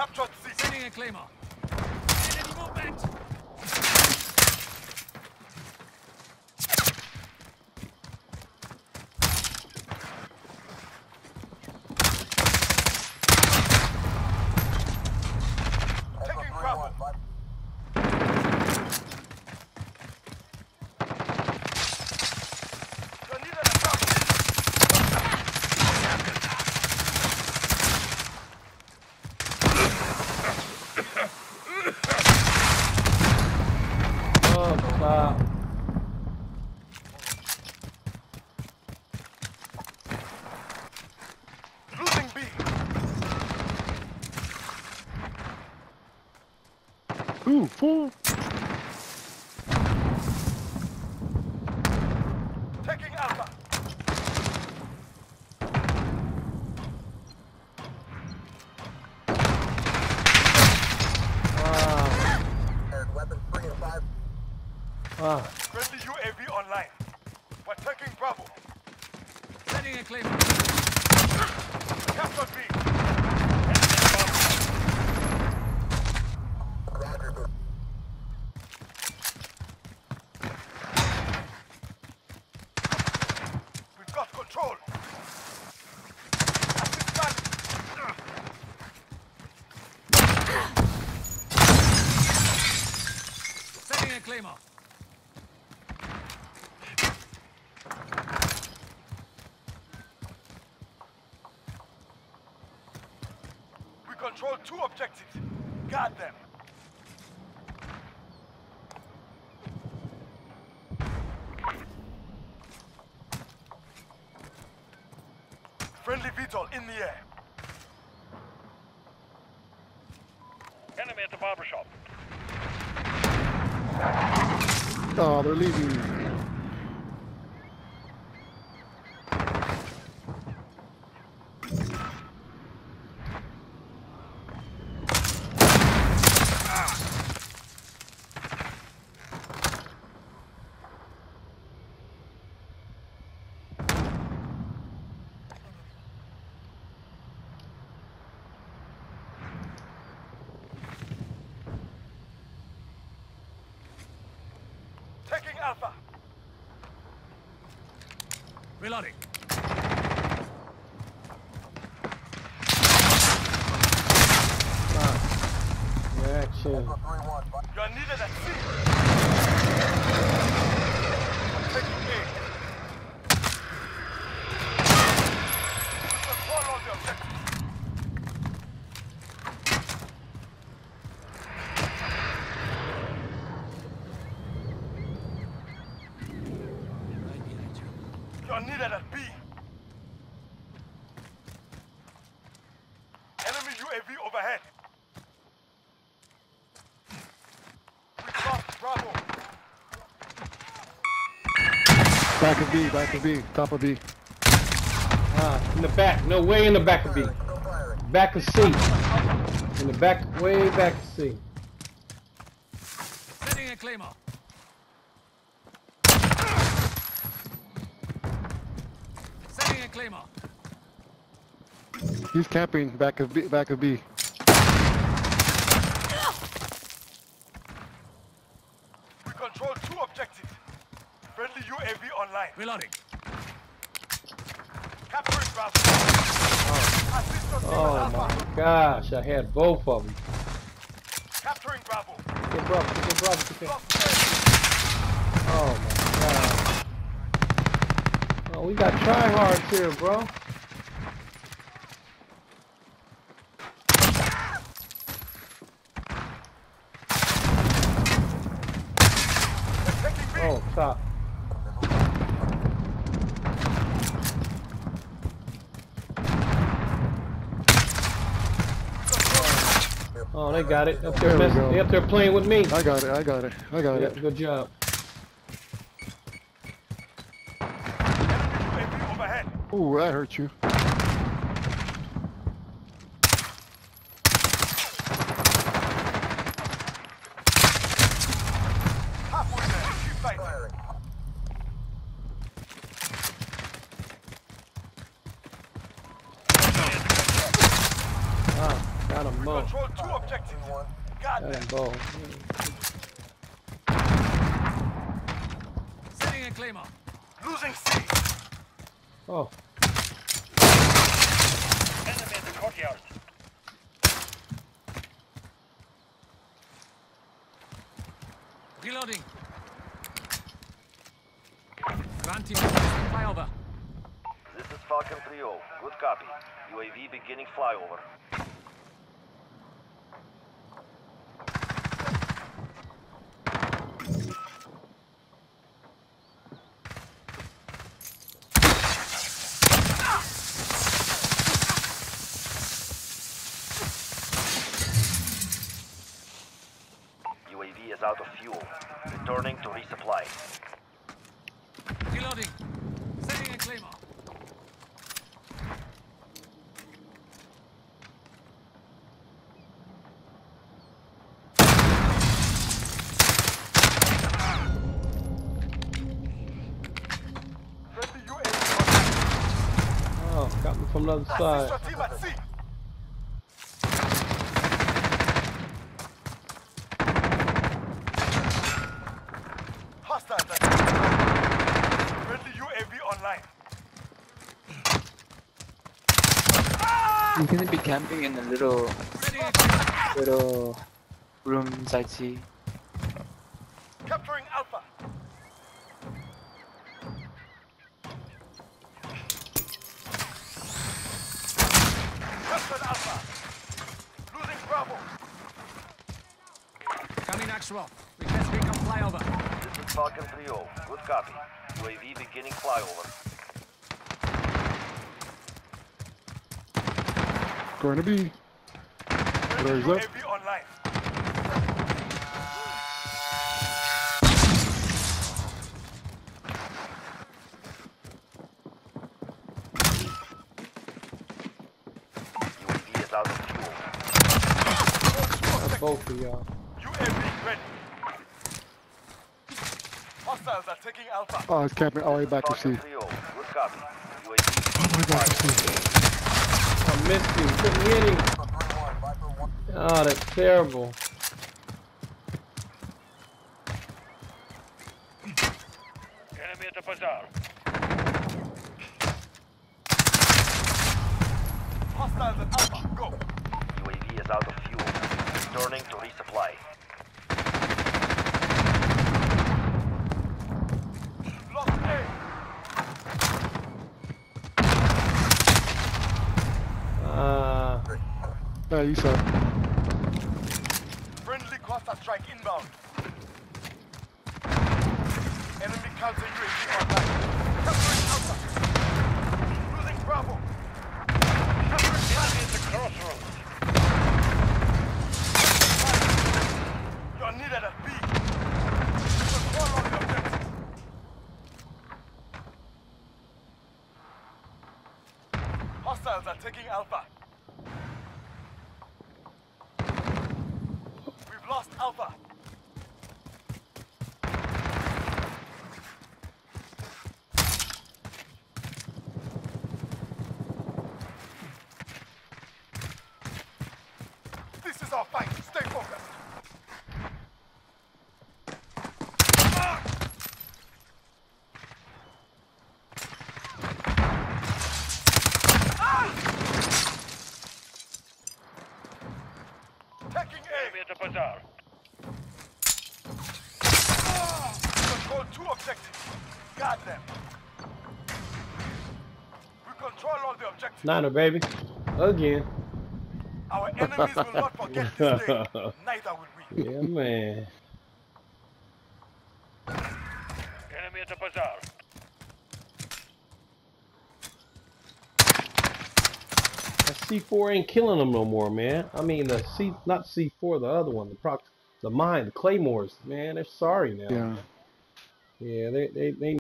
captured C. Sending a claymore. Enemy movement. Taking Bravo. You need an attack. B. Ooh, fool. Claymore. Captured B. We've got control. Assist gun. Sending a claymore. We control two objectives. Guard them. Friendly VTOL in the air. Enemy at the barber shop. Oh, they're leaving. Taking Alpha. Reloading. Action. You are needed at C. I'm taking A. Control all the objectives. Right behind you. You are needed at B. Enemy UAV overhead. We lost Bravo. Back of B, back of B, top of B. Ah, in the back. No way in the back of B. Back of C. In the back, way back of C. Sending a claymore. Sending a claymore. He's camping back of B, back of B. We control two objectives. Friendly UAV online. Reloading. Capturing Bravo. Assist your team Oh at Alpha. my gosh, I had both of them. Capturing Bravo. Get brother, get brother, get Lost A. Oh my god. Oh, we got tryhards here, bro. They're taking B. Oh, stop. Oh, they got it. Up there, There we messing, go. they up there playing with me. I got it, I got it, I got Yeah, it. good job. Ooh, that hurt you. Halfway there. Keep fighting. Ah, got Got him. Control two objectives. Got Got them. him both. Setting a claymore. Losing C. Oh, Enemy in the courtyard. Reloading. Granting flyover. This is Falcon 3-0. Good copy. UAV beginning flyover. Out of fuel. Returning to resupply. Reloading. Setting a claymore. Oh, got me from the other side. your team at C. Hostiles at C. Friendly UAV online. You're gonna be camping in a little Setting a claymore. little room inside C. Capturing Alpha. Captured Alpha. Losing Bravo. Coming actual. Request recon flyover. This is Falcon 3-0. Good copy. UAV beginning flyover. Going to be. Friendly Where's up? UAV online. UAV is out of fuel. Got both of y'all. UAV ready. Hostiles are taking Alpha. Oh, it's camping all the way back to Falcon C. 3-0. Good I missed him. Couldn't hit him. Oh, that's terrible. Enemy at the bazaar. Hostiles at Alpha. Go. UAV is out of fuel. Returning to resupply. Lost A. Ah, Yeah, you saw. Friendly cluster strike inbound. Enemy counter UAV online. Capturing Alpha. Losing Bravo. Capturing Enemy at the crossroads. You're needed at B. Control all the objectives. Hostiles are taking Alpha. Lost Alpha. This is our fight. Stay focused. Taking at the bazaar. Control two objectives. Guard them. We control all the objectives. Niner, baby. Again. Our enemies will not forget this day. Neither will we. Yeah, man. Enemy at the bazaar. C4 ain't killing them no more, man. I mean, the C, not C4, the other one, the proc, the mine, the Claymores, man. They're sorry now. Yeah. Yeah, they, they, they